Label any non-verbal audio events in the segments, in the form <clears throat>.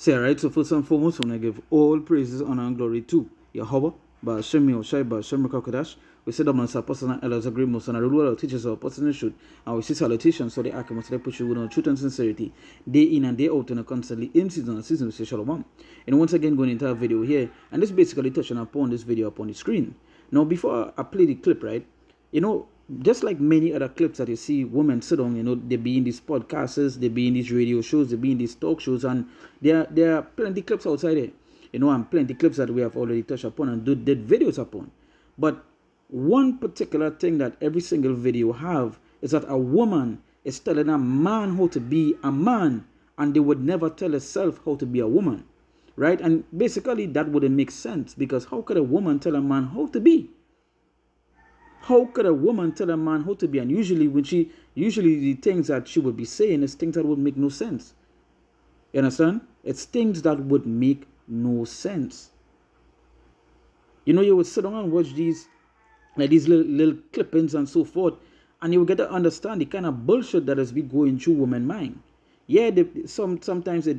Say, alright, so first and foremost, I want to give all praises, honor, and glory to Yahweh, Ba'ashem Yoshai, Ba'ashem Rakakadash. We said, I'm apostles and elders, agree most, and the of teachers and should. And we see salutations, so they act must they push you with truth and sincerity, day in and day out, and constantly in season and season, we say Shalom. And once again, going into our video here, and this basically touching upon this video upon the screen. Now, before I play the clip, right, you know, just like many other clips that you see women sit on, you know, they be in these podcasts, they be in these radio shows, they be in these talk shows, and there, there are plenty clips outside there, you know, and plenty clips that we have already touched upon and do did videos upon. But one particular thing that every single video have is that a woman is telling a man how to be a man, and they would never tell herself how to be a woman, right? And basically, that wouldn't make sense because how could a woman tell a man how to be? How could a woman tell a man how to be? And usually, when she, usually the things that she would be saying is things that would make no sense. You understand? It's things that would make no sense. You know, you would sit down and watch these, like these little, little clippings and so forth, and you will get to understand the kind of bullshit that has been going through women mind. Yeah, they, some sometimes it,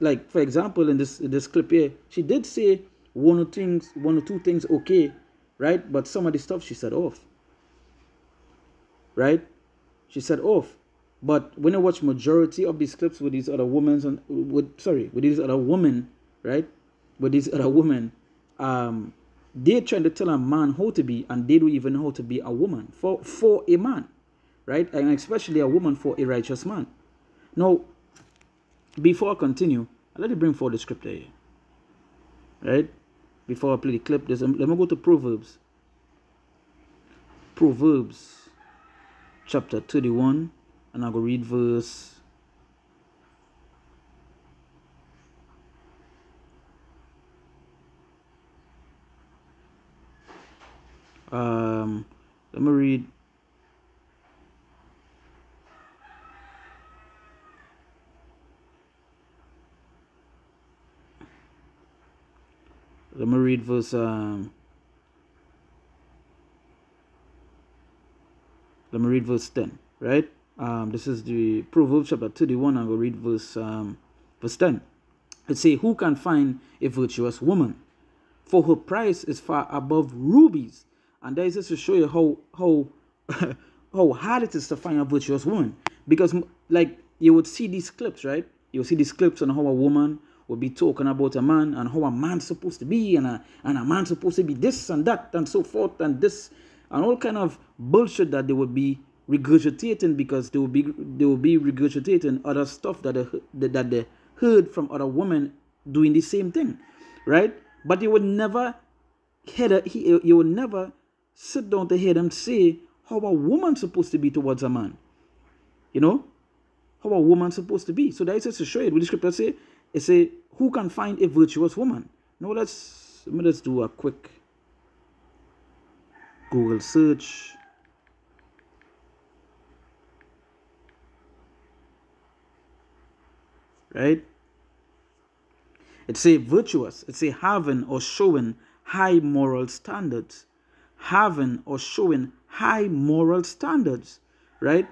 like for example, in this in this clip here, she did say one or things, one or two things okay, right? But some of the stuff she said off, right? She said off. But when I watch majority of these clips with these other women and with sorry with these other women, right? With these other women, um, they're trying to tell a man how to be, and they don't even know how to be a woman for for a man, right? And especially a woman for a righteous man. Now, before I continue, let me bring forward the scripture here, right? Before I play the clip. There's, let me go to Proverbs. Proverbs chapter 31, and I'll go read verse. Um, let me read Let me read verse. Um, let me read verse 10, right? Um, this is the Proverbs chapter 31. I will read verse um, verse 10. It say, Who can find a virtuous woman? For her price is far above rubies. And that is just to show you how how <laughs> how hard it is to find a virtuous woman. Because like you would see these clips, right? You'll see these clips on how a woman will be talking about a man and how a man's supposed to be and a, and a man's supposed to be this and that and so forth and this and all kind of bullshit that they would be regurgitating because they will be they will be regurgitating other stuff that they, that they heard from other women doing the same thing right? But you would never hear he, you would never sit down to hear them say how a woman's supposed to be towards a man you know? How a woman's supposed to be. So that is just to show you what the scripture say it say, who can find a virtuous woman? Now let's let's do a quick Google search. Right? It say virtuous. It say having or showing high moral standards. Having or showing high moral standards. Right?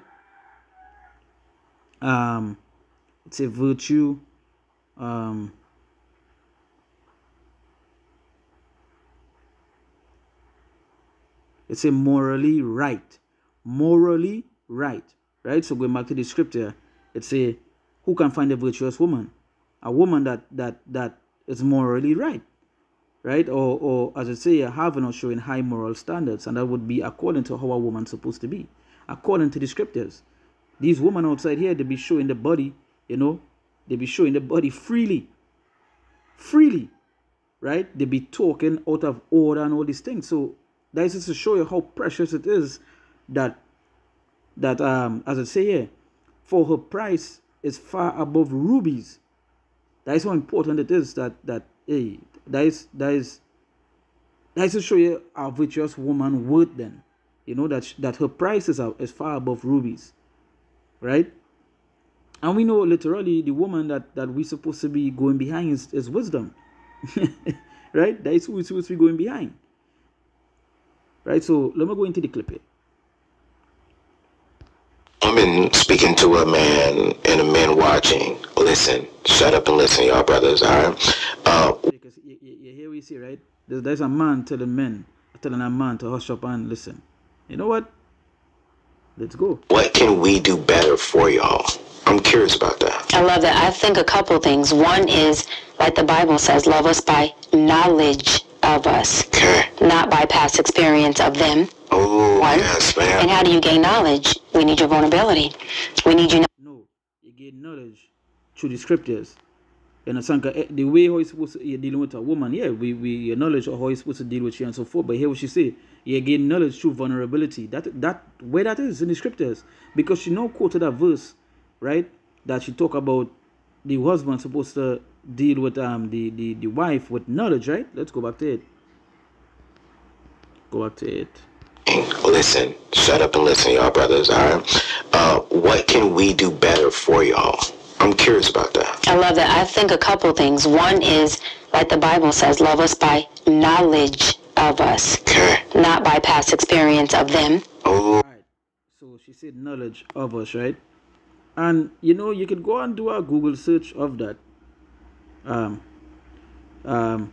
Um, it's a virtue um, it's a morally right. Morally right right? So going back to the scripture it's a who can find a virtuous woman? A woman that that that is morally right right? Or or as i say having or showing high moral standards and that would be according to how a woman's supposed to be. According to the scriptures. These women outside here they be showing the body you know they be showing the body freely. Freely. Right? They be talking out of order and all these things. So that is to show you how precious it is that that um as I say here, for her price is far above rubies. That is how important it is that that hey that is that is that is to show you a virtuous woman worth then. You know that that her price is, is far above rubies. Right? And we know literally the woman that, that we're supposed to be going behind is, is wisdom. <laughs> right? That is who we're supposed to be going behind. Right? So let me go into the clip here. Woman speaking to a man and a man watching. Listen, shut up and listen, y'all brothers. All right. Uh, because you, you, you hear what you see, right? There's, there's a man telling men, telling a man to hush up and listen. You know what? Let's go. What can we do better for y'all? I'm curious about that. I love that. I think a couple things. One is, like the Bible says, love us by knowledge of us, Okay. not by past experience of them. Oh, One. yes, ma'am. And how do you gain knowledge? We need your vulnerability. We need you. No, you get knowledge through the scriptures. You understand? 'Cause, eh, The way how you're supposed to, you're dealing with a woman, yeah, we, we your knowledge of how you're supposed to deal with she and so forth. But hear what she say. You gain knowledge through vulnerability. That that where that is in the scriptures. Because she now quoted a verse, right? That she talk about the husband supposed to deal with um the, the, the wife with knowledge, right? Let's go back to it. Go back to it. <clears throat> Listen, shut up and listen, y'all brothers. All right. Uh, what can we do better for y'all? I'm curious about that. I love that. I think a couple things. One is, like the Bible says, love us by knowledge of us, Okay. not by past experience of them. Oh, Right. So she said knowledge of us, right? And you know, you can go and do a Google search of that. Um, um,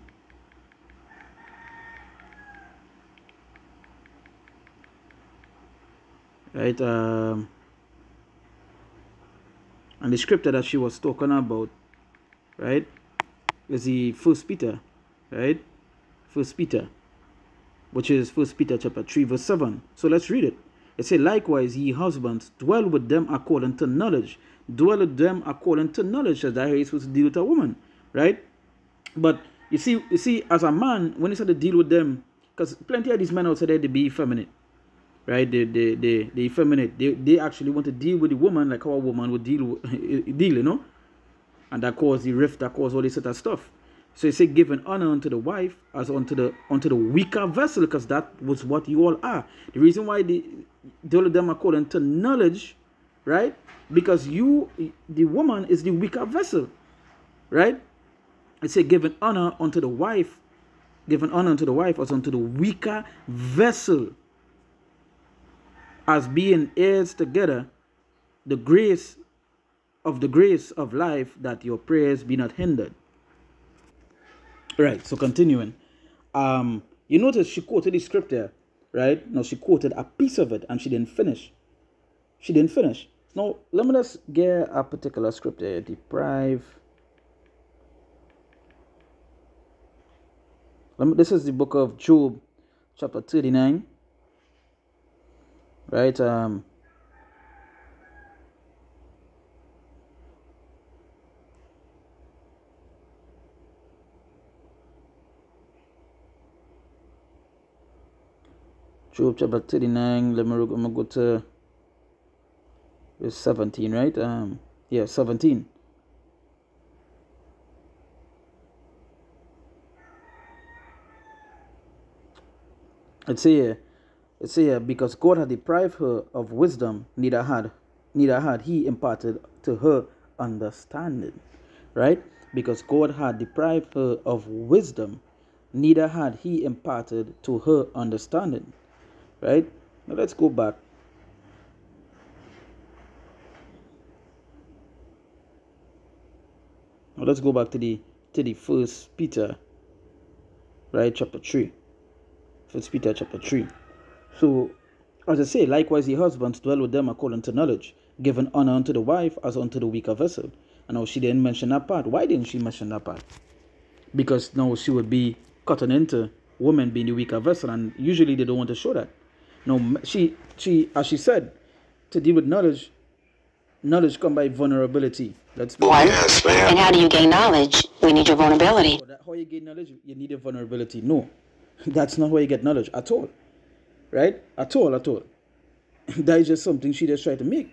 right. Um, and the scripture that she was talking about, right, is the First Peter, right? First Peter which is First Peter chapter 3, verse 7. So let's read it. It says, Likewise, ye husbands, dwell with them according to knowledge. Dwell with them according to knowledge, as that you're supposed to deal with a woman, right? But you see, you see, as a man, when you start to deal with them, because plenty of these men outside there, they be effeminate, right? They, they, they, they effeminate. They, they actually want to deal with the woman like how a woman would deal with, <laughs> deal, you know? and that caused the rift, that caused all this sort of stuff. So he said, giving honor unto the wife as unto the unto the weaker vessel, because that was what you all are. The reason why the all of them are called unto knowledge, right? Because you, the woman, is the weaker vessel, right? It said, giving honor unto the wife, giving honor unto the wife as unto the weaker vessel, as being heirs together, the grace of the grace of life that your prayers be not hindered. Right, so continuing. Um, you notice she quoted the scripture, right? No, she quoted a piece of it and she didn't finish. She didn't finish. Now, let me just get a particular scripture. Deprive. Me, this is the book of Job, chapter 39. Right? Um, Job chapter 39. Let me, look- I'm gonna go to verse 17, right? Um, yeah, 17. It's here. It's here because God had deprived her of wisdom, neither had neither had he imparted to her understanding. Right? Because God had deprived her of wisdom, neither had he imparted to her understanding. Right? Now let's go back. Now let's go back to the to the first Peter, right, chapter three. First Peter chapter 3. So, as I say, likewise the husbands dwell with them according to knowledge, giving honor unto the wife as unto the weaker vessel. And now she didn't mention that part. Why didn't she mention that part? Because now she would be cutting into women being the weaker vessel, and usually they don't want to show that. No, she she as she said, to deal with knowledge, knowledge come by vulnerability. Let's be One. Yes. And how do you gain knowledge? We need your vulnerability. So that how you gain knowledge, you need a vulnerability. No, <laughs> that's not how you get knowledge at all. Right? At all, at all. <laughs> that is just something she just tried to make.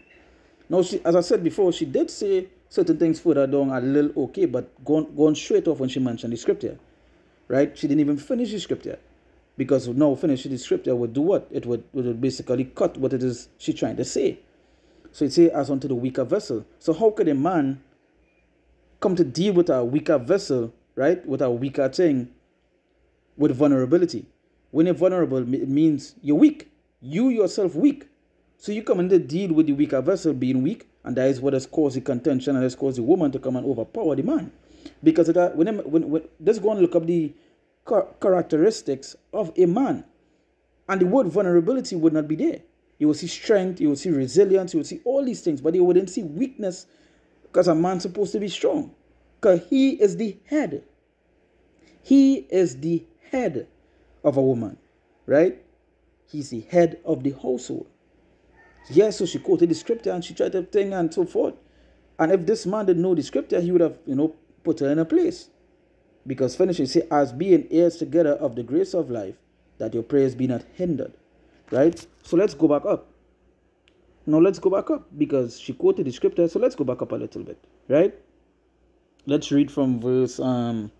Now, she, as I said before, she did say certain things further down are a little okay, but gone going straight off when she mentioned the scripture. Right? She didn't even finish the scripture. Because now finishing the scripture would do what? It would, it would basically cut what it is she's trying to say. So it say as unto the weaker vessel. So how could a man come to deal with a weaker vessel, right? With a weaker thing with vulnerability. When you're vulnerable, it means you're weak. You yourself weak. So you come in to deal with the weaker vessel being weak. And that is what has caused the contention and has caused the woman to come and overpower the man. Because that, uh, when, when, when, let's go and look up the characteristics of a man. And the word vulnerability would not be there. You will see strength, you will see resilience, you will see all these things, but you wouldn't see weakness because a man's supposed to be strong. Because he is the head. He is the head of a woman, right? He's the head of the household. Yes, so she quoted the scripture and she tried to think and so forth. And if this man didn't know the scripture, he would have, you know, put her in a place. Because finishing say, as being heirs together of the grace of life, that your prayers be not hindered. Right? So let's go back up. Now let's go back up because she quoted the scripture. So let's go back up a little bit. Right? Let's read from verse um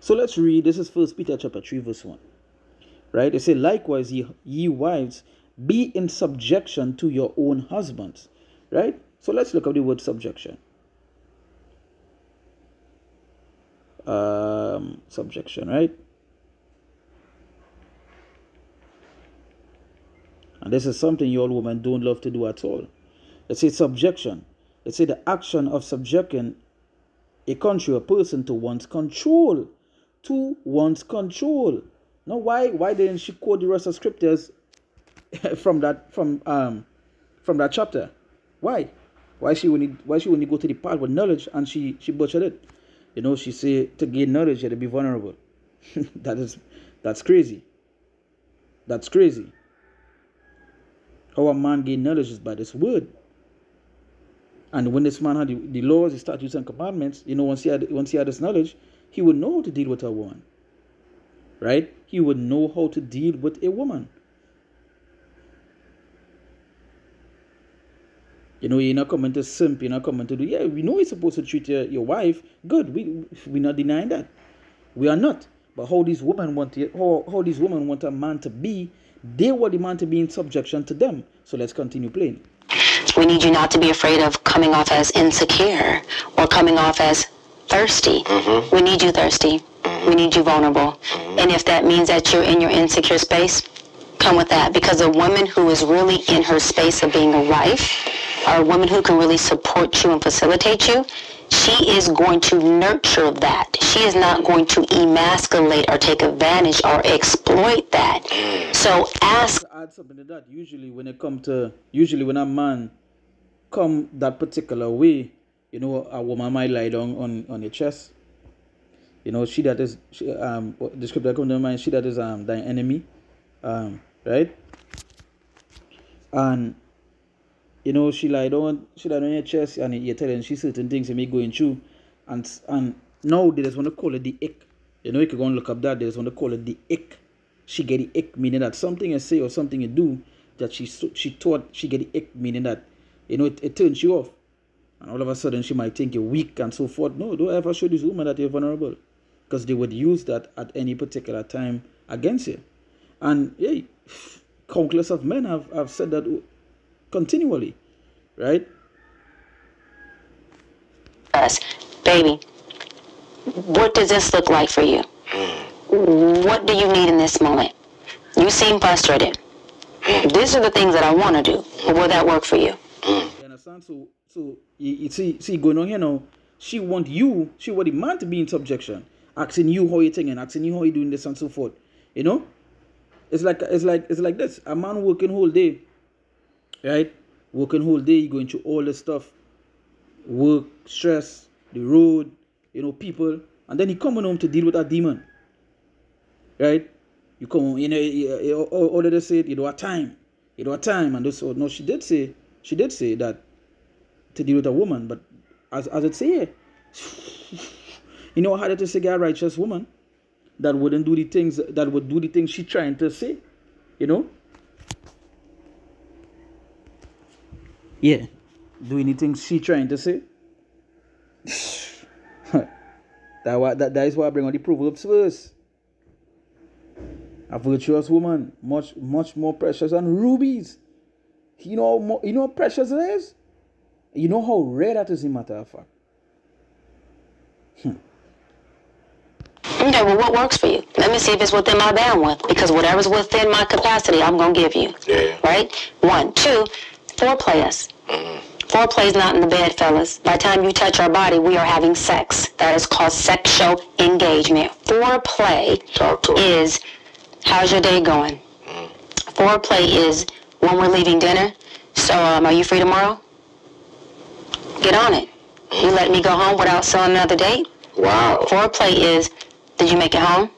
So let's read. This is First Peter chapter 3, verse 1. Right? It says, Likewise, ye, ye wives, be in subjection to your own husbands. Right? So let's look at the word subjection. Um, subjection, right? And this is something you all women don't love to do at all. Let's subjection. Let's the action of subjecting a country or person to one's control. To one's control. Now why why didn't she quote the rest of scriptures <laughs> from that from um from that chapter? Why? Why she when why she you go to the part with knowledge and she she butchered it? You know, she say to gain knowledge you have to be vulnerable. <laughs> that is that's crazy. That's crazy. How a man gain knowledge is by this word. And when this man had the, the laws, the statutes, and commandments, you know, once he had once he had this knowledge, he would know how to deal with a woman. Right? He would know how to deal with a woman. You know, you're not coming to simp, you're not coming to do, yeah, we know you're supposed to treat your, your wife good. We, we're not denying that. We are not. But how these women want to, how, how these women want a man to be, they want the man to be in subjection to them. So let's continue playing. We need you not to be afraid of coming off as insecure or coming off as thirsty. Mm-hmm. We need you thirsty. Mm-hmm. We need you vulnerable. Mm-hmm. And if that means that you're in your insecure space, come with that. Because a woman who is really in her space of being a wife, or a woman who can really support you and facilitate you, she is going to nurture that. She is not going to emasculate or take advantage or exploit that. So ask. Add something to that. Usually, when it come to usually when a man come that particular way, you know, a woman might lie down on on your chest. You know, she that is she, um the scripture come to mind. She that is um thy enemy, um right. And you know, she lie down, she lie on your chest, and you're telling she certain things you may going through, and and now they just want to call it the ick. You know, you can go and look up that. They just want to call it the ick. She get the ick, meaning that something you say or something you do that she she thought she get the ick, meaning that you know it, it turns you off, and all of a sudden she might think you're weak and so forth. No, don't ever show this woman that you're vulnerable, because they would use that at any particular time against you. And yeah, countless of men have, have said that continually, right? Us, baby, what does this look like for you? What do you need in this moment? You seem frustrated. These are the things that I want to do. Will that work for you? You understand? So, so you, you see, see going on here now. She want you, she want the man to be in subjection, asking you how you thinking, asking you how you doing this and so forth. You know, it's like it's like it's like this. A man working whole day, right? Working whole day, going through all this stuff, work, stress, the road, you know, people, and then he coming home to deal with that demon, right? You come home, you know, you, all, all they said you know, a time, you know, a time, and this. Oh, no, she did say, she did say that to deal with a woman, but as as it say, <laughs> you know, how to say a righteous woman that wouldn't do the things that would do the things she trying to say, you know. Yeah, do anything she trying to say. <laughs> that, why, that that is why I bring on the proverbs first. A virtuous woman, much much more precious than rubies. You know, more, you know how precious it is. You know how rare that is, in matter of fact. Hmm. Okay, well, what works for you? Let me see if it's within my bandwidth. Because whatever's within my capacity, I'm gonna give you. Yeah. Right? One, two, foreplay us. Foreplay is not in the bed, fellas. By the time you touch our body, we are having sex. That is called sexual engagement. Foreplay is how's your day going? Foreplay is when we're leaving dinner. So, um, are you free tomorrow? Get on it. You let me go home without selling another date? Wow. Foreplay is, did you make it home?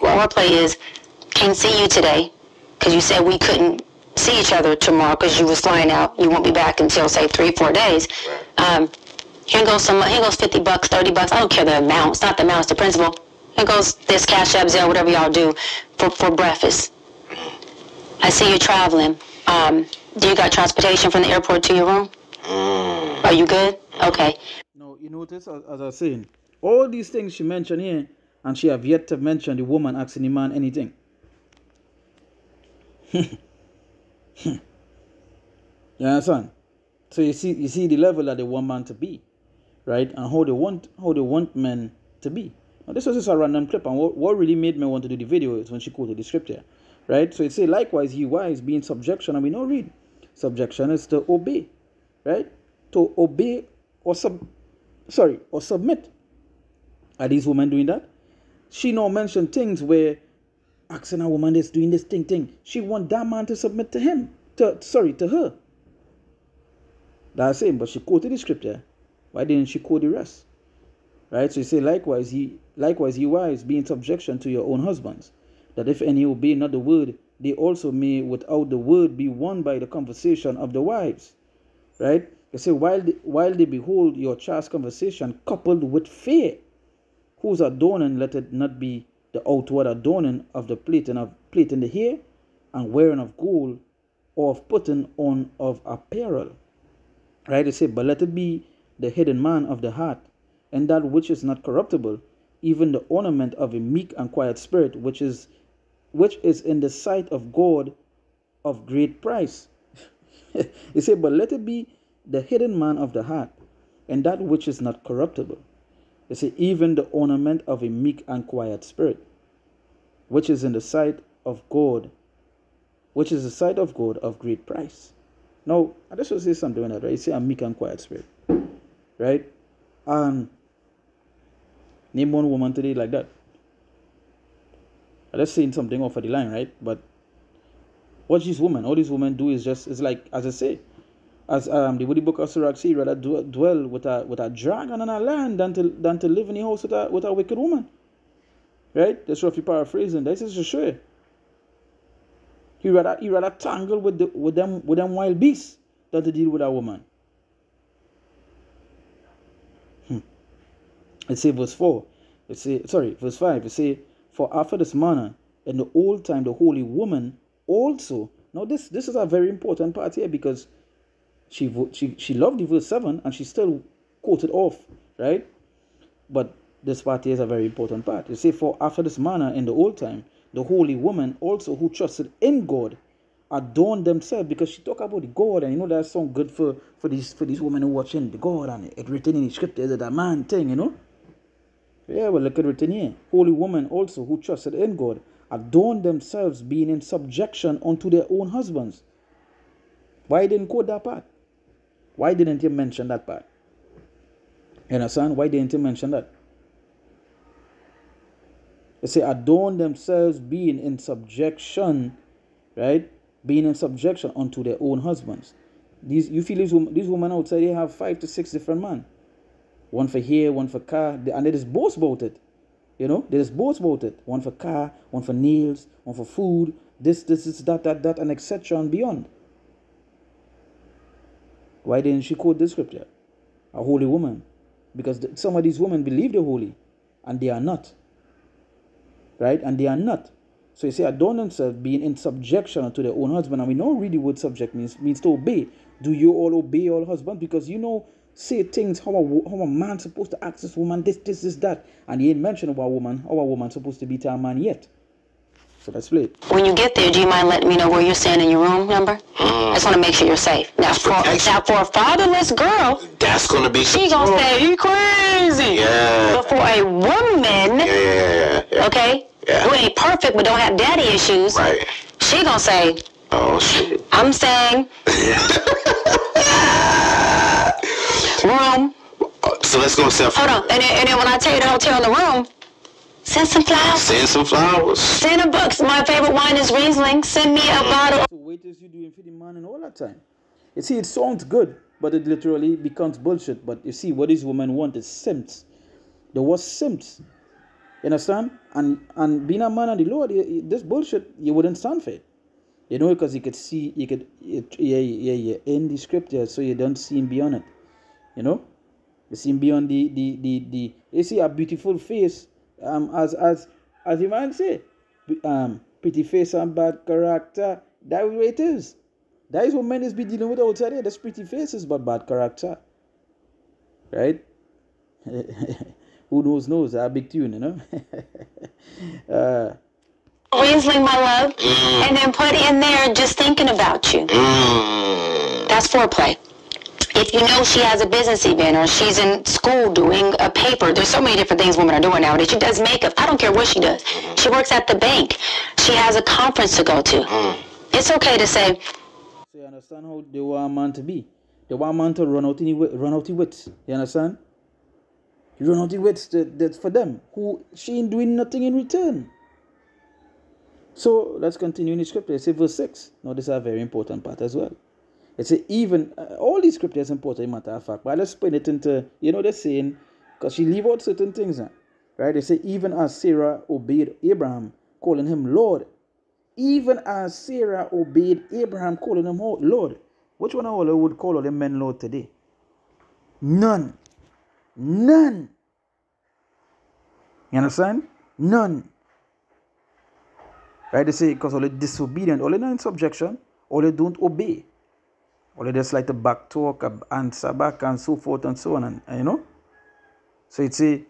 Wow. Foreplay is, can't see you today because you said we couldn't see each other tomorrow because you was flying out. You won't be back until say three, four days. Um, here goes some. Here goes fifty bucks, thirty bucks. I don't care the amount. It's not the amount. It's the principle. Here goes this cash app, Zelle, whatever y'all do for for breakfast. I see you're traveling. Um, do you got transportation from the airport to your room? Are you good? Okay. No, you notice, as, as I was saying, all these things she mentioned here, and she have yet to mention the woman asking the man anything. <laughs> <laughs> you understand? So you see, you see the level that they want man to be, right? And how they want, how they want men to be. Now this was just a random clip, and what, what really made me want to do the video is when she quoted the scripture, right? So it say, likewise, ye wives, be in subjection, and we know read. Subjection is to obey, right? To obey or sub, sorry, or submit. Are these women doing that? She now mentioned things where asking a woman that's doing this thing thing. She want that man to submit to him. To sorry, to her. That's it, but she quoted the scripture. Why didn't she quote the rest? Right? So you say, likewise, ye likewise, ye wives, be in subjection to your own husbands, that if any obey not the word, they also may without the word be won by the conversation of the wives. Right? You say, while they, while they behold your chaste conversation coupled with fear, whose adorning let it not be the outward adorning of the plaiting of plaiting the hair and wearing of gold or of putting on of apparel. Right? They say, but let it be the hidden man of the heart, and that which is not corruptible, even the ornament of a meek and quiet spirit, which is which is in the sight of God of great price. <laughs> he said, but let it be the hidden man of the heart, and that which is not corruptible. They say, even the ornament of a meek and quiet spirit, which is in the sight of God, which is the sight of God of great price. Now, I just want to say something on that, right? You say a meek and quiet spirit, right? And name one woman today like that. I just saying something off of the line, right? But what these women, all these women do is just, it's like, as I say, as um the Woody Book of Sirach say, rather dwell, with a with a dragon on a land than to than to live in the house with a with a wicked woman. Right? That's what roughly paraphrasing. This is sure. He rather he rather tangle with the with them with them wild beasts than to deal with a woman. Hmm. Let's say verse four. Let's say sorry, verse five. It say, For after this manner, in the old time the holy woman also. Now this this is a very important part here because she she she loved the verse seven and she still quoted off, right? But this part here is a very important part. You see, For after this manner in the old time, the holy woman also who trusted in God adorned themselves because she talk about the God and you know that's so good for for these for these women who watching the God and it written in the scripture that a man thing, you know. Yeah, well look at written here. Holy woman also who trusted in God adorned themselves being in subjection unto their own husbands. Why didn't quote that part? Why didn't you mention that part? You understand? Why didn't you mention that? They say adorn themselves being in subjection, right? Being in subjection unto their own husbands. These you feel these women, these women outside they have five to six different men. One for here, one for car, and they just boast about it. You know, they just boast about it. One for car, one for nails, one for food, this, this, this, that, that, that, and etc. and beyond. Why didn't she quote the scripture? A holy woman. Because some of these women believe they're holy, and they are not. Right? And they are not. So you say, adorn themselves being in subjection to their own husband. And we know really what subject means means to obey. Do you all obey your husband? Because you know, say things how a, how a man supposed to access woman, this, this, this, that. And he ain't mentioned about woman, how a woman supposed to be to a man yet. So let's. When you get there, do you mind letting me know where you're staying in your room number? I just want to make sure you're safe. Now, for, now for a fatherless girl, That's gonna be she gonna say he crazy. Yeah. But for a woman, Yeah, yeah, yeah, yeah, yeah. okay, Yeah. who ain't perfect but don't have daddy issues, Right. she gonna say, Oh shit. I'm staying <laughs> room. So let's go self. Hold on, and then, and then when I tell you the hotel in the room, send some flowers. Send some flowers. Send a book. My favorite wine is Riesling. Send me a mm-hmm. bottle. So wait as you doing for the man and all that time. You see, it sounds good, but it literally becomes bullshit. But you see, what these women want is simps. There was simps. You understand? And and being a man of the Lord, you- you- this bullshit, you wouldn't stand for it. You know, because you could see, you could, it, yeah, yeah, yeah, in the scripture, so you don't see him beyond it. You know? You see him beyond the, the, the, the, you see a beautiful face, um, as, as, as you might say, um, pretty face and bad character. That is what it is. That is what men is be dealing with outside there. That's pretty faces but bad character. Right? <laughs> Who knows knows. A big tune, you know. <laughs> uh, Riesling, my love. And then put in there just thinking about you. That's foreplay. If you know she has a business event or she's in school doing a paper, there's so many different things women are doing nowadays. She does makeup. I don't care what she does. Mm-hmm. She works at the bank. She has a conference to go to. Mm. It's okay to say, so you understand how they want man to be. They want man to run out in the wi- run out the wits. You understand? You run out the wits that, that's for them. Who she ain't doing nothing in return. So let's continue in the scripture. Say verse 6. Now this is a very important part as well. It say even uh, all these scriptures important matter of fact, but let's put it into you know the saying because she leave out certain things now. Right? They say even as Sarah obeyed Abraham, calling him Lord. Even as Sarah obeyed Abraham, calling him Lord. Which one of all would call all them men Lord today? None. None. You understand? None. Right? They say because all they disobedient, all they not in subjection, all they don't obey. All they just like to back talk, answer back, and so forth and so on, and, you know. So it say,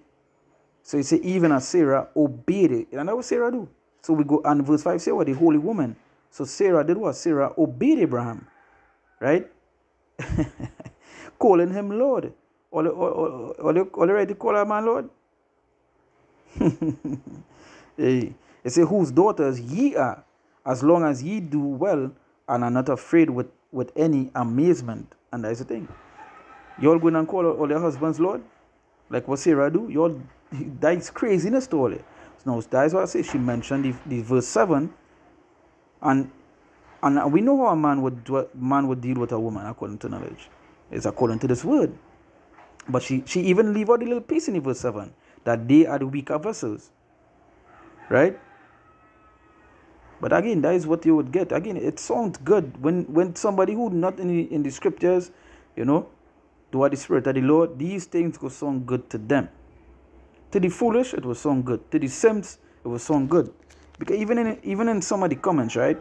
so it say even as Sarah obeyed it, and that what Sarah do. So we go and verse five say what the holy woman. So Sarah did what? Sarah obeyed Abraham, right? <laughs> Calling him Lord. All, all, all, all, right to call a man Lord? <laughs> Hey, it say whose daughters ye are, as long as ye do well and are not afraid with, with any amazement. And that is the thing. You all going and call all your husbands Lord? Like what Sarah do? You all <laughs> that is craziness to all it. So now that is what I say. She mentioned the, the verse seven, and and we know how a man would dwe- man would deal with a woman according to knowledge. It's according to this word. But she she even leave out the little piece in the verse seven that they are the weaker vessels. Right? But again, that is what you would get. Again, it sounds good when when somebody who not in the, in the scriptures, you know, what the spirit of the Lord, these things will sound good to them. To the foolish, it will sound good. To the saints, it will sound good. Because even in even in some of the comments, right?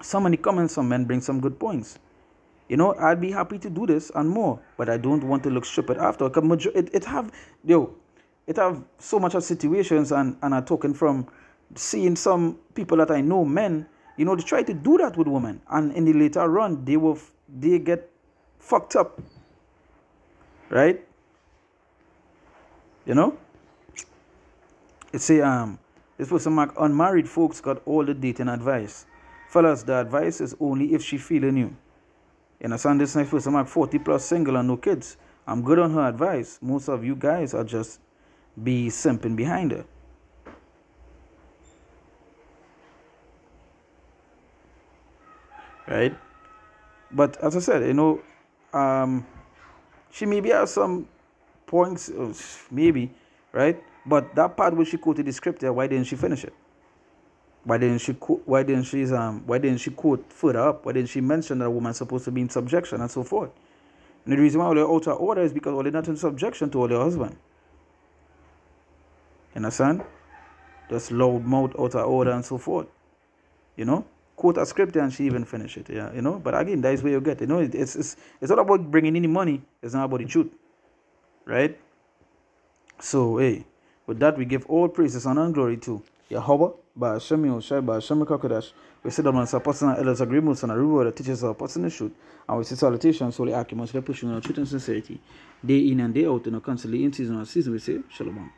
Some of the comments, some men bring some good points. You know, I'd be happy to do this and more, but I don't want to look stupid after. It, it have yo, it have so much of situations, and and I'm talking from seeing some people that I know, men, you know, they try to do that with women, and in the later run, they will they get fucked up, right? You know, it say um this person mark unmarried folks got all the dating advice. Fellas, the advice is only if she feeling you. You understand this next person mark 40 plus single and no kids. I'm good on her advice. Most of you guys are just be simping behind her. Right? But as I said, you know, um, she maybe has some points, uh, maybe, right? But that part where she quoted the scripture, why didn't she finish it? Why didn't she? Why didn't she um? Why didn't she quote further up? Why didn't she mention that a woman's supposed to be in subjection and so forth? And the reason why all they're out order is because all they're not in subjection to all their husband. You understand? Just loud mouth out of order and so forth. You know, quote a scripture and she even finish it. Yeah, you know. But again, that is where you get. You know, it- it's it's it's not about bringing any money. It's not about the truth, right? So hey, with that we give all praises honor and glory to Yahweh, by Hashem Yoshai, by Hashem Kakodash. We sit down on our personal elders agreements and a reward that teaches our personal truth. And we see salutations, holy arguments, they pushing on truth and sincerity. Day in and day out, in a constantly in season and season, we say, Shalom.